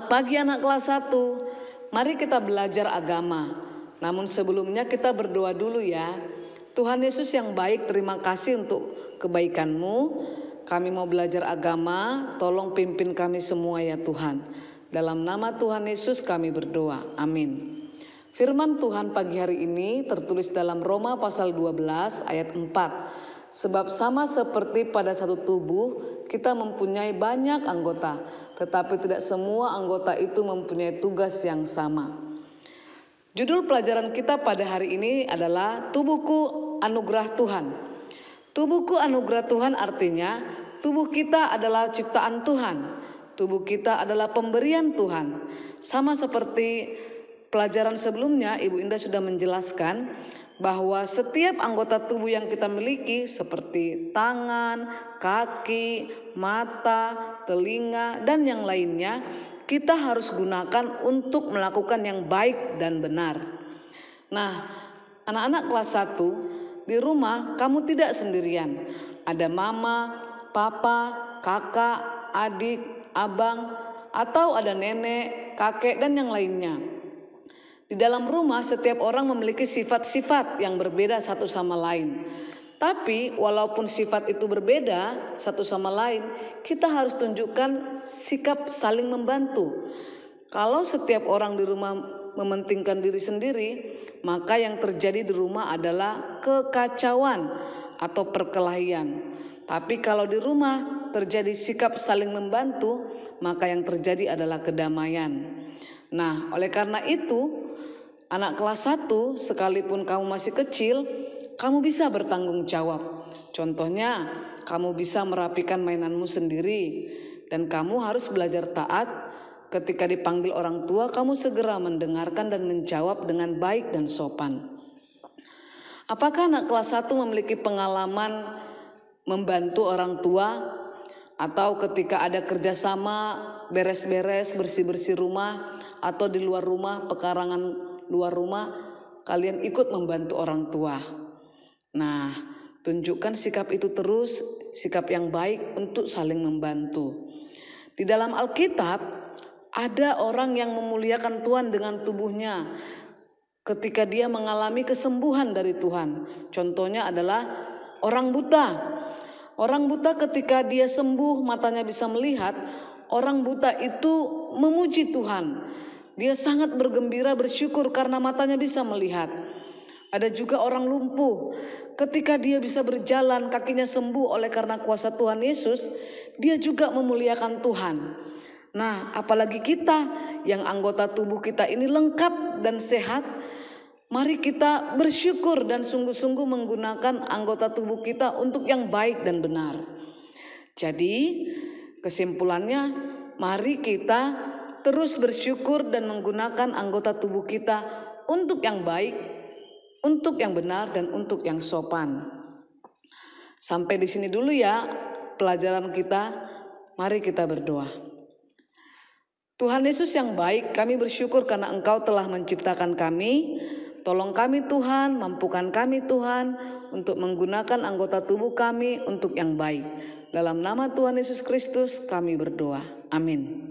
pagi anak kelas 1. Mari kita belajar agama. Namun sebelumnya kita berdoa dulu ya. Tuhan Yesus yang baik, terima kasih untuk kebaikanmu. Kami mau belajar agama, tolong pimpin kami semua ya Tuhan. Dalam nama Tuhan Yesus kami berdoa. Amin. Firman Tuhan pagi hari ini tertulis dalam Roma pasal 12 ayat 4. Sebab sama seperti pada satu tubuh, kita mempunyai banyak anggota, tetapi tidak semua anggota itu mempunyai tugas yang sama. Judul pelajaran kita pada hari ini adalah Tubuhku Anugerah Tuhan. Tubuhku Anugerah Tuhan artinya tubuh kita adalah ciptaan Tuhan. Tubuh kita adalah pemberian Tuhan. Sama seperti pelajaran sebelumnya, Ibu Indah sudah menjelaskan bahwa setiap anggota tubuh yang kita miliki seperti tangan, kaki, mata, telinga, dan yang lainnya kita harus gunakan untuk melakukan yang baik dan benar. Nah, anak-anak kelas 1 di rumah kamu tidak sendirian. Ada mama, papa, kakak, adik, abang, atau ada nenek, kakek, dan yang lainnya. Di dalam rumah setiap orang memiliki sifat-sifat yang berbeda satu sama lain. Tapi walaupun sifat itu berbeda satu sama lain, kita harus tunjukkan sikap saling membantu. Kalau setiap orang di rumah mementingkan diri sendiri, maka yang terjadi di rumah adalah kekacauan atau perkelahian. Tapi kalau di rumah terjadi sikap saling membantu, maka yang terjadi adalah kedamaian. Nah, oleh karena itu, anak kelas 1 sekalipun kamu masih kecil, kamu bisa bertanggung jawab. Contohnya, kamu bisa merapikan mainanmu sendiri dan kamu harus belajar taat ketika dipanggil orang tua, kamu segera mendengarkan dan menjawab dengan baik dan sopan. Apakah anak kelas 1 memiliki pengalaman membantu orang tua atau ketika ada kerjasama beres-beres bersih-bersih rumah atau di luar rumah, pekarangan luar rumah, kalian ikut membantu orang tua. Nah, tunjukkan sikap itu terus, sikap yang baik untuk saling membantu. Di dalam Alkitab, ada orang yang memuliakan Tuhan dengan tubuhnya ketika dia mengalami kesembuhan dari Tuhan. Contohnya adalah orang buta. Orang buta ketika dia sembuh, matanya bisa melihat, orang buta itu memuji Tuhan. Dia sangat bergembira bersyukur karena matanya bisa melihat. Ada juga orang lumpuh. Ketika dia bisa berjalan, kakinya sembuh oleh karena kuasa Tuhan Yesus, dia juga memuliakan Tuhan. Nah, apalagi kita yang anggota tubuh kita ini lengkap dan sehat, mari kita bersyukur dan sungguh-sungguh menggunakan anggota tubuh kita untuk yang baik dan benar. Jadi, kesimpulannya, mari kita terus bersyukur dan menggunakan anggota tubuh kita untuk yang baik, untuk yang benar, dan untuk yang sopan. Sampai di sini dulu ya pelajaran kita. Mari kita berdoa. Tuhan Yesus yang baik, kami bersyukur karena Engkau telah menciptakan kami. Tolong kami Tuhan, mampukan kami Tuhan untuk menggunakan anggota tubuh kami untuk yang baik. Dalam nama Tuhan Yesus Kristus kami berdoa. Amin.